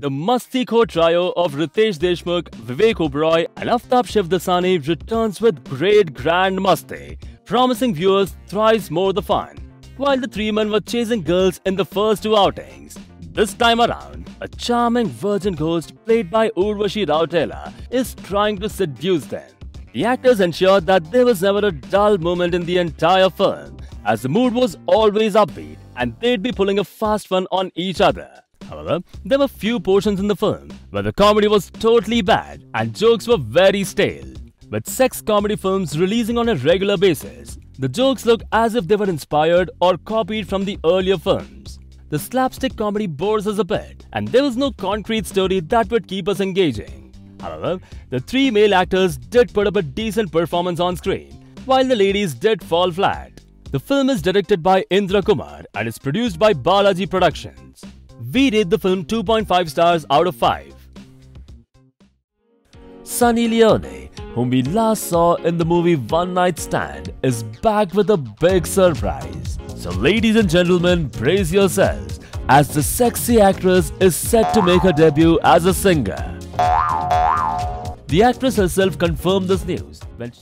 The Mastiko trio of Riteish Deshmukh, Vivek Oberoi and Aftab Shivdasani returns with great grand masti, promising viewers thrice more the fun. While the three men were chasing girls in the first two outings, this time around, a charming virgin ghost played by Urvashi Rautela is trying to seduce them. The actors ensured that there was never a dull moment in the entire film, as the mood was always upbeat and they'd be pulling a fast one on each other. However, there were few portions in the film where the comedy was totally bad and jokes were very stale. With sex comedy films releasing on a regular basis, the jokes look as if they were inspired or copied from the earlier films. The slapstick comedy bores us a bit, and there was no concrete story that would keep us engaging. However, the three male actors did put up a decent performance on screen, while the ladies did fall flat. The film is directed by Indra Kumar and is produced by Balaji Productions. We rate the film 2.5 stars out of 5. Sunny Leone, whom we last saw in the movie One Night Stand, is back with a big surprise. So, ladies and gentlemen, brace yourselves as the sexy actress is set to make her debut as a singer. The actress herself confirmed this news when she